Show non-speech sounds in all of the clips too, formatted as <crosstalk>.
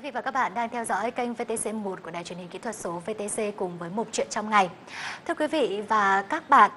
Quý vị và các bạn đang theo dõi kênh VTC 1 của Đài truyền hình kỹ thuật số VTC cùng với mục chuyện trong ngày. Thưa quý vị và các bạn,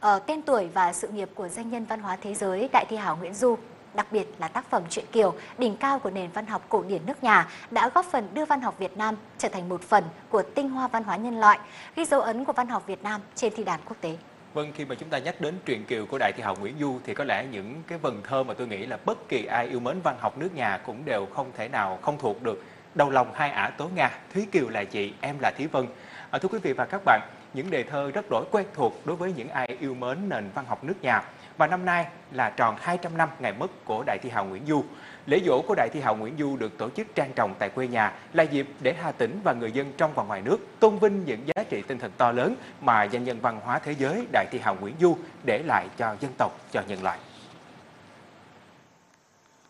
ở tên tuổi và sự nghiệp của danh nhân văn hóa thế giới Đại thi hảo Nguyễn Du, đặc biệt là tác phẩm truyện Kiều, đỉnh cao của nền văn học cổ điển nước nhà đã góp phần đưa văn học Việt Nam trở thành một phần của tinh hoa văn hóa nhân loại, ghi dấu ấn của văn học Việt Nam trên thi đàn quốc tế. Vâng, khi mà chúng ta nhắc đến truyện Kiều của Đại thi hào Nguyễn Du thì có lẽ những cái vần thơ mà tôi nghĩ là bất kỳ ai yêu mến văn học nước nhà cũng đều không thể nào không thuộc được. Đầu lòng hai ả tố Nga, Thúy Kiều là chị, em là Thí Vân. À, thưa quý vị và các bạn, những đề thơ rất đổi quen thuộc đối với những ai yêu mến nền văn học nước nhà. Và năm nay là tròn 200 năm ngày mất của Đại thi hào Nguyễn Du. Lễ dỗ của Đại thi hào Nguyễn Du được tổ chức trang trọng tại quê nhà là dịp để Hà Tĩnh và người dân trong và ngoài nước tôn vinh những giá trị tinh thần to lớn mà danh nhân văn hóa thế giới Đại thi hào Nguyễn Du để lại cho dân tộc, cho nhân loại.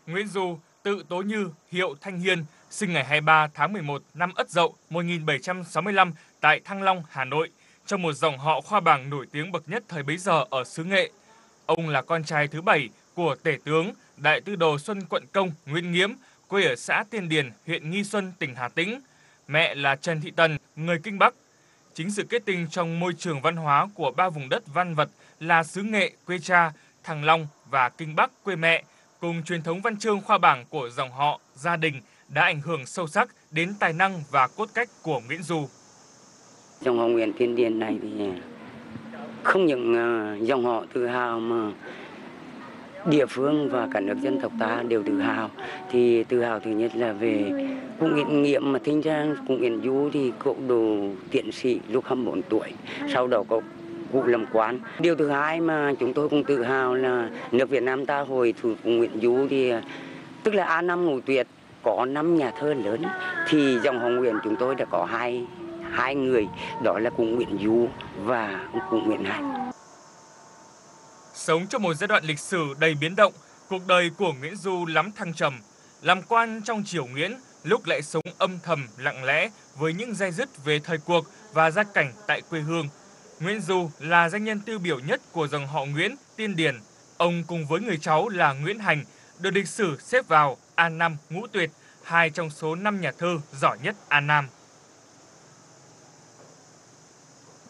Nguyễn Du, tự Tố Như, hiệu Thanh Hiên, sinh ngày 23 tháng 11 năm Ất Dậu 1765 tại Thăng Long, Hà Nội, trong một dòng họ khoa bảng nổi tiếng bậc nhất thời bấy giờ ở xứ Nghệ. Ông là con trai thứ bảy của tể tướng Đại tư đồ Xuân Quận Công Nguyễn Nghiễm, quê ở xã Tiên Điền, huyện Nghi Xuân, tỉnh Hà Tĩnh. Mẹ là Trần Thị Tần, người Kinh Bắc. Chính sự kết tinh trong môi trường văn hóa của ba vùng đất văn vật là xứ Nghệ, quê cha, Thăng Long và Kinh Bắc, quê mẹ, cùng truyền thống văn chương khoa bảng của dòng họ, gia đình đã ảnh hưởng sâu sắc đến tài năng và cốt cách của Nguyễn Du. trong họ Nguyễn Tiên Điền này thì không những ờ, dòng họ tự hào mà địa phương và cả nước dân tộc ta đều tự hào. Thì tự hào thứ nhất là về cụ Nguyễn Nghiệm mà thinh ra cụ Nguyễn Du thì cậu đồ tiến sĩ lúc 24 tuổi, sau đó có cụ làm quán điều thứ hai mà chúng tôi cũng tự hào là nước Việt Nam ta hồi thủ cụ Nguyễn Du thì ờ, tức là A năm Ngũ Tuyệt có năm nhà thơ lớn, thì dòng họ Nguyễn chúng tôi đã có hai hai người đó là cụ Nguyễn Du và cụ Nguyễn Hành Sống trong một giai đoạn lịch sử đầy biến động, cuộc đời của Nguyễn Du lắm thăng trầm. Làm quan trong triều Nguyễn, lúc lại sống âm thầm, lặng lẽ với những dây dứt về thời cuộc và gia cảnh tại quê hương. Nguyễn Du là danh nhân tiêu biểu nhất của dòng họ Nguyễn, Tiên Điền. Ông cùng với người cháu là Nguyễn Hành được lịch sử xếp vào An Năm Ngũ Tuyệt, hai trong số năm nhà thơ giỏi nhất An Nam.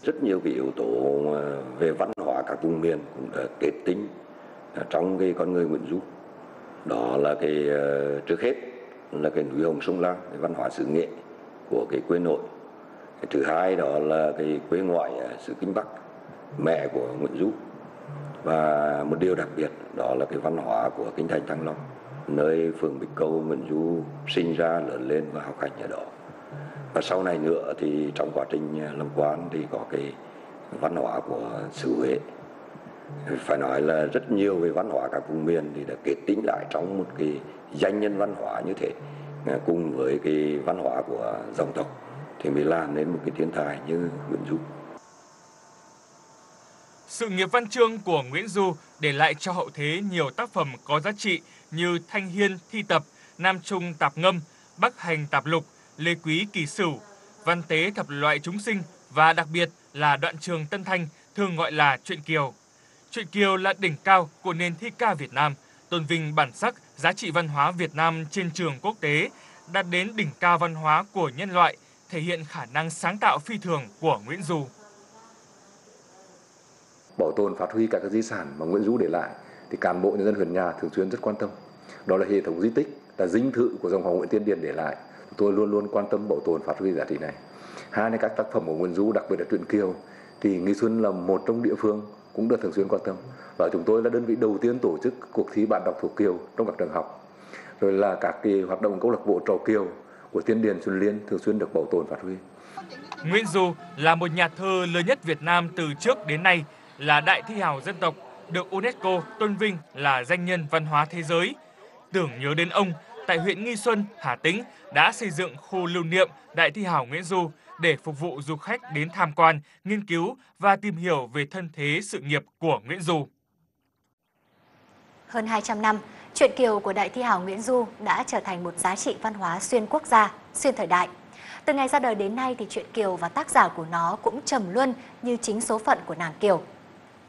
Rất nhiều cái yếu tố ờ, về văn hóa các vùng miền cũng đã kết tinh ờ, trong cái con người Nguyễn Du. Đó là cái ờ, trước hết là cái núi hồng sông Lam, cái văn hóa xứ nghệ của cái quê nội. Cái thứ hai đó là cái quê ngoại xứ kinh Bắc, mẹ của Nguyễn Du. Và một điều đặc biệt, đó là cái văn hóa của kinh thành Thăng Long, nơi phường Bích Câu Nguyễn Du sinh ra, lớn lên và học hành ở đó và sau này nữa thì trong quá trình à, làm quan thì có cái văn hóa của xứ Huế phải nói là rất nhiều về văn hóa các vùng miền thì đã kết tính lại trong một cái danh nhân văn hóa như thế à, cùng với cái văn hóa của dòng tộc thì mới làm nên một cái thiên tài như Nguyễn Du. Sự nghiệp văn chương của Nguyễn Du để lại cho hậu thế nhiều tác phẩm có giá trị như Thanh Hiên Thi Tập, Nam Trung Tạp Ngâm, Bắc Hành Tạp Lục, Lê Quý Kỳ Sửu, Văn Tế Thập Loại Chúng Sinh và đặc biệt là đoạn trường Tân Thanh thường gọi là truyện Kiều. Truyện Kiều là đỉnh cao của nền thi ca Việt Nam, tôn vinh bản sắc, giá trị văn hóa Việt Nam trên trường quốc tế, đạt đến đỉnh cao văn hóa của nhân loại, thể hiện khả năng sáng tạo phi thường của Nguyễn Du. Bảo tồn phát huy các di sản mà Nguyễn Du để lại thì cán bộ nhân dân huyện nhà thường xuyên rất quan tâm. Đó là hệ thống di tích, là dinh thự của dòng họ Nguyễn Tiên Điền để lại. Tôi luôn luôn quan tâm bảo tồn phát huy giá trị này. Hai là các tác phẩm của Nguyễn Du, đặc biệt là truyện Kiều, thì Nghi Xuân là một trong địa phương cũng được thường xuyên quan tâm và chúng tôi là đơn vị đầu tiên tổ chức cuộc thi bạn đọc thuộc Kiều trong các trường học rồi là các cái hoạt động câu lạc bộ trò Kiều của Tiên Điền Xuân Liên thường xuyên được bảo tồn phát huy. Nguyễn Du là một nhà thơ lớn nhất Việt Nam từ trước đến nay, là đại thi hào dân tộc, được UNESCO tôn vinh là danh nhân văn hóa thế giới. Tưởng nhớ đến ông, tại huyện Nghi Xuân, Hà Tĩnh đã xây dựng khu lưu niệm đại thi hào Nguyễn Du để phục vụ du khách đến tham quan, nghiên cứu và tìm hiểu về thân thế sự nghiệp của Nguyễn Du. Hơn 200 năm, truyện Kiều của đại thi hào Nguyễn Du đã trở thành một giá trị văn hóa xuyên quốc gia, xuyên thời đại. Từ ngày ra đời đến nay thì truyện Kiều và tác giả của nó cũng trầm luân như chính số phận của nàng Kiều.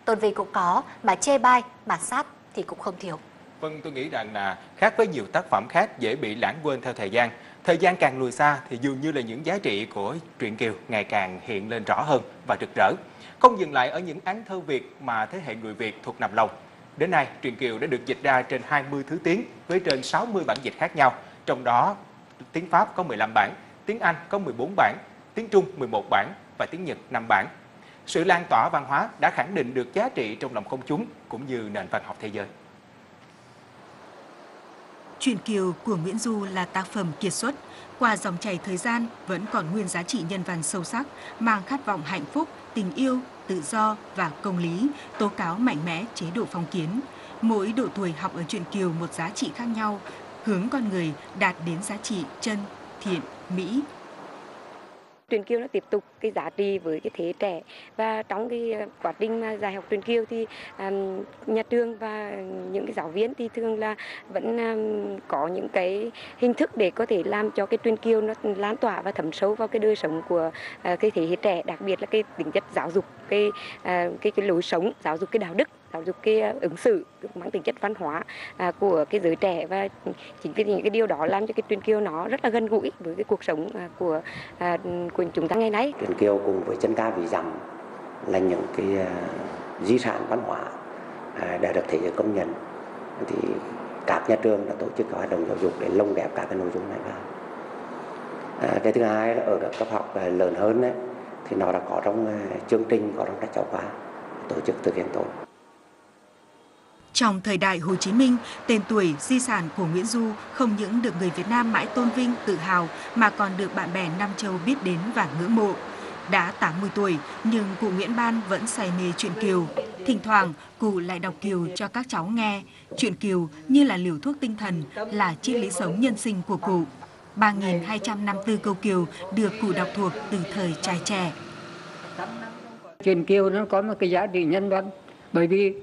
Tôn vinh cũng có, mà chê bai, mà sát thì cũng không thiếu. Vâng, tôi nghĩ rằng là khác với nhiều tác phẩm khác dễ bị lãng quên theo thời gian, Thời gian càng lùi xa thì dường như là những giá trị của truyện Kiều ngày càng hiện lên rõ hơn và rực rỡ. Không dừng lại ở những án thơ Việt mà thế hệ người Việt thuộc nằm lòng. Đến nay, truyện Kiều đã được dịch ra trên 20 thứ tiếng với trên 60 bản dịch khác nhau, trong đó tiếng Pháp có 15 bản, tiếng Anh có 14 bản, tiếng Trung 11 bản và tiếng Nhật 5 bản. Sự lan tỏa văn hóa đã khẳng định được giá trị trong lòng công chúng cũng như nền văn học thế giới. Truyện Kiều của Nguyễn Du là tác phẩm kiệt xuất, qua dòng chảy thời gian vẫn còn nguyên giá trị nhân văn sâu sắc, mang khát vọng hạnh phúc, tình yêu, tự do và công lý, tố cáo mạnh mẽ chế độ phong kiến. Mỗi độ tuổi học ở truyện Kiều một giá trị khác nhau, hướng con người đạt đến giá trị chân, thiện, mỹ, truyền kiều nó tiếp tục cái giá trị với cái thế trẻ. Và trong cái ờ, quá trình mà dạy học truyền kiều thì um, nhà trường và những cái giáo viên thì thường là vẫn um, có những cái hình thức để có thể làm cho cái truyền kiều nó lan tỏa và thẩm sâu vào cái đời sống của uh, cái thế hệ trẻ đặc biệt là cái tính chất giáo dục cái uh, cái cái lối sống giáo dục cái đạo đức giáo dục cái ờ, ứng xử mang tính chất văn hóa à, của cái giới trẻ. Và chính vì những cái điều đó làm cho cái tuyên kiều nó rất là gần gũi với cái cuộc sống à, của à, của chúng ta ngày nay. Tuyên kiều cùng với chân ca vị rằng là những cái di sản văn hóa đã được thế giới công nhận. Thì các nhà trường đã tổ chức các hoạt động giáo dục để lồng ghép các cái nội dung này vào. À, cái thứ hai là ở các cấp học lớn hơn ấy, thì nó đã có trong chương trình có trong các giáo khoa tổ chức thực hiện tốt trong thời đại Hồ Chí Minh, tên tuổi, di sản của Nguyễn Du không những được người Việt Nam mãi tôn vinh, tự hào mà còn được bạn bè Nam Châu biết đến và ngưỡng mộ. Đã 80 tuổi, nhưng cụ Nguyễn Ban vẫn say mê chuyện Kiều. Thỉnh thoảng, cụ lại đọc Kiều cho các cháu nghe. Chuyện Kiều như là liều thuốc tinh thần, là triết lý sống nhân sinh của cụ. 3.254 câu Kiều được cụ đọc thuộc từ thời trai trẻ. Truyện Kiều nó có một cái giá trị nhân văn, bởi vì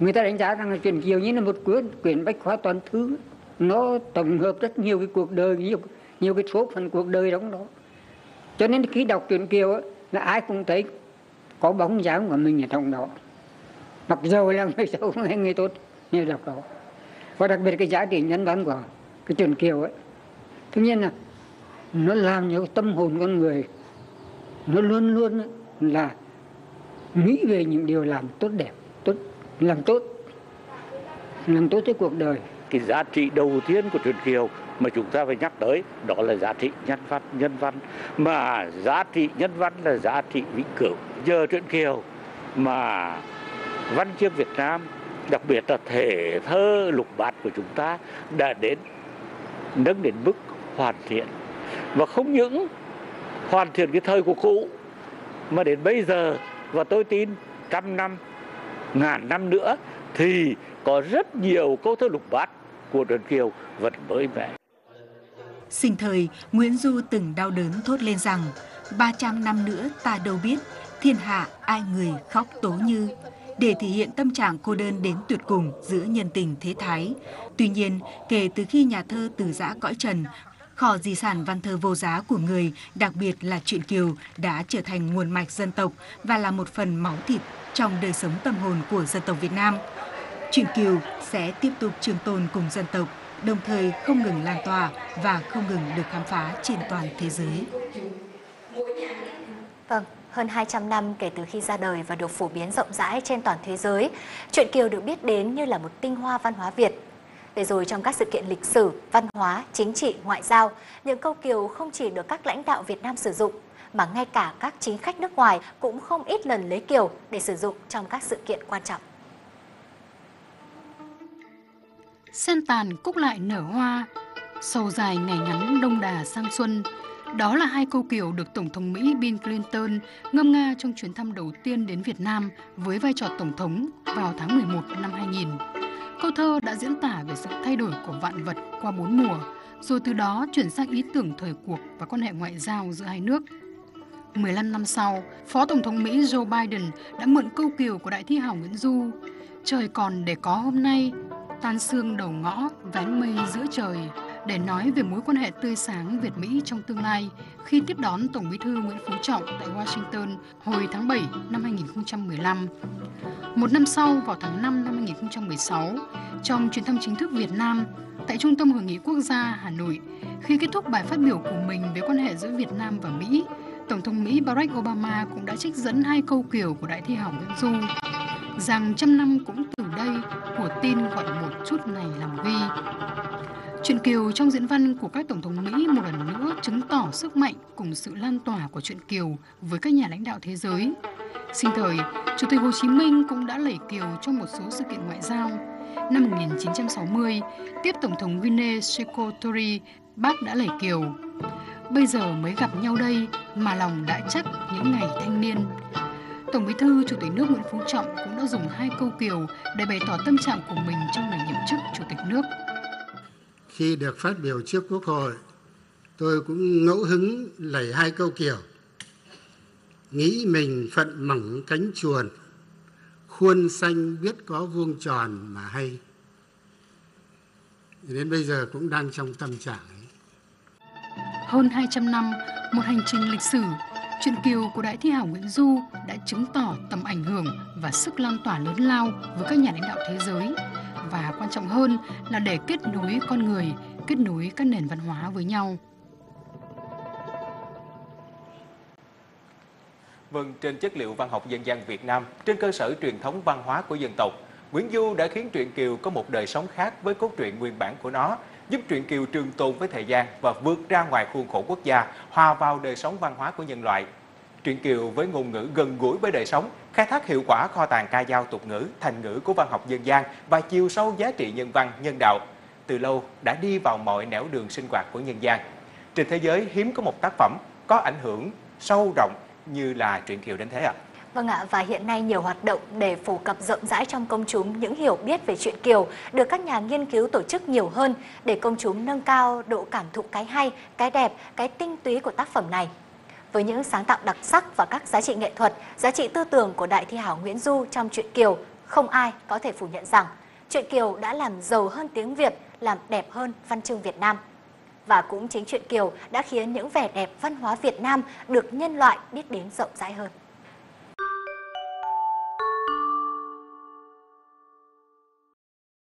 người ta đánh giá rằng là chuyện kiều như là một quyển quyển bách khoa toàn thư nó tổng hợp rất nhiều cái cuộc đời nhiều nhiều cái số phận cuộc đời trong đó. Cho nên khi đọc truyện kiều ấy, là ai cũng thấy có bóng dáng của mình ở trong đó. Mặc dù là người <laughs> xấu hay người tốt như đọc đó. Và đặc biệt cái giá trị nhân văn của cái truyện kiều ấy tất nhiên là nó làm cho tâm hồn con người. Nó luôn luôn là nghĩ về những điều làm tốt đẹp tốt làm tốt. Làm tốt cái cuộc đời. Cái giá trị đầu tiên của truyền kiều mà chúng ta phải nhắc tới, đó là giá trị nhân văn nhân văn. Mà giá trị nhân văn là giá trị vĩnh cửu. Giờ truyền kiều mà văn chương Việt Nam, đặc biệt là thể thơ lục bát của chúng ta, đã đến, nâng đến mức hoàn thiện. Và không những hoàn thiện cái thời của cũ, mà đến bây giờ, và tôi tin trăm năm ngàn năm nữa thì có rất nhiều câu thơ lục bát của Trần Kiều vẫn mới mẻ. Sinh thời, Nguyễn Du từng đau đớn thốt lên rằng 300 năm nữa ta đâu biết thiên hạ ai người khóc tố như để thể hiện tâm trạng cô đơn đến tuyệt cùng giữa nhân tình thế thái. Tuy nhiên, kể từ khi nhà thơ từ giã cõi trần, kho di sản văn thơ vô giá của người, đặc biệt là truyện Kiều, đã trở thành nguồn mạch dân tộc và là một phần máu thịt trong đời sống tâm hồn của dân tộc Việt Nam. Truyện Kiều sẽ tiếp tục trường tồn cùng dân tộc, đồng thời không ngừng lan tỏa và không ngừng được khám phá trên toàn thế giới. Vâng, hơn 200 năm kể từ khi ra đời và được phổ biến rộng rãi trên toàn thế giới, truyện Kiều được biết đến như là một tinh hoa văn hóa Việt. Để rồi trong các sự kiện lịch sử, văn hóa, chính trị, ngoại giao, những câu Kiều không chỉ được các lãnh đạo Việt Nam sử dụng mà ngay cả các chính khách nước ngoài cũng không ít lần lấy kiều để sử dụng trong các sự kiện quan trọng. Sen tàn cúc lại nở hoa, sầu dài ngày ngắn đông đà sang xuân. Đó là hai câu kiều được Tổng thống Mỹ Bill Clinton ngâm nga trong chuyến thăm đầu tiên đến Việt Nam với vai trò Tổng thống vào tháng 11 năm 2000. Câu thơ đã diễn tả về sự thay đổi của vạn vật qua bốn mùa, rồi từ đó chuyển sang ý tưởng thời cuộc và quan hệ ngoại giao giữa hai nước 15 năm sau, Phó Tổng thống Mỹ Joe Biden đã mượn câu kiều của đại thi hảo Nguyễn Du. Trời còn để có hôm nay, tan xương đầu ngõ, vén mây giữa trời. để nói về mối quan hệ tươi sáng Việt-Mỹ trong tương lai khi tiếp đón Tổng bí thư Nguyễn Phú Trọng tại Washington hồi tháng 7 năm 2015. Một năm sau, vào tháng 5 năm 2016, trong chuyến thăm chính thức Việt Nam tại Trung tâm Hội nghị Quốc gia Hà Nội, khi kết thúc bài phát biểu của mình về quan hệ giữa Việt Nam và Mỹ, Tổng thống Mỹ Barack Obama cũng đã trích dẫn hai câu kiểu của Đại thi hảo Nguyễn Du rằng trăm năm cũng từ đây của tin gọi một chút này làm ghi. Chuyện Kiều trong diễn văn của các tổng thống Mỹ một lần nữa chứng tỏ sức mạnh cùng sự lan tỏa của chuyện Kiều với các nhà lãnh đạo thế giới. Sinh thời, Chủ tịch Hồ Chí Minh cũng đã lẩy Kiều trong một số sự kiện ngoại giao. Năm 1960, tiếp Tổng thống Guinea Sekou Touré, bác đã lẩy Kiều. Bây giờ mới gặp nhau đây mà lòng đã chắc những ngày thanh niên. Tổng Bí thư Chủ tịch nước Nguyễn Phú Trọng cũng đã dùng hai câu kiều để bày tỏ tâm trạng của mình trong ngày nhậm chức Chủ tịch nước. Khi được phát biểu trước Quốc hội, tôi cũng ngẫu hứng lẩy hai câu kiều. Nghĩ mình phận mỏng cánh chuồn, khuôn xanh biết có vuông tròn mà hay. Đến bây giờ cũng đang trong tâm trạng ấy. Hơn 200 năm, một hành trình lịch sử Chuyện Kiều của Đại thi hảo Nguyễn Du đã chứng tỏ tầm ảnh hưởng và sức lan tỏa lớn lao với các nhà lãnh đạo thế giới và quan trọng hơn là để kết nối con người, kết nối các nền văn hóa với nhau. Vâng, trên chất liệu văn học dân gian Việt Nam, trên cơ sở truyền thống văn hóa của dân tộc, Nguyễn Du đã khiến truyện Kiều có một đời sống khác với cốt truyện nguyên bản của nó, giúp truyện Kiều trường tồn với thời gian và vượt ra ngoài khuôn khổ quốc gia, hòa vào đời sống văn hóa của nhân loại. Truyện Kiều với ngôn ngữ gần gũi với đời sống, khai thác hiệu quả kho tàng ca dao tục ngữ, thành ngữ của văn học dân gian và chiều sâu giá trị nhân văn, nhân đạo, từ lâu đã đi vào mọi nẻo đường sinh hoạt của nhân gian. Trên thế giới hiếm có một tác phẩm có ảnh hưởng sâu rộng như là truyện Kiều đến thế ạ. À. Vâng ạ, và hiện nay nhiều hoạt động để phổ cập rộng rãi trong công chúng những hiểu biết về chuyện Kiều được các nhà nghiên cứu tổ chức nhiều hơn để công chúng nâng cao độ cảm thụ cái hay, cái đẹp, cái tinh túy của tác phẩm này. Với những sáng tạo đặc sắc và các giá trị nghệ thuật, giá trị tư tưởng của đại thi hảo Nguyễn Du trong truyện Kiều, không ai có thể phủ nhận rằng truyện Kiều đã làm giàu hơn tiếng Việt, làm đẹp hơn văn chương Việt Nam. Và cũng chính truyện Kiều đã khiến những vẻ đẹp văn hóa Việt Nam được nhân loại biết đến rộng rãi hơn.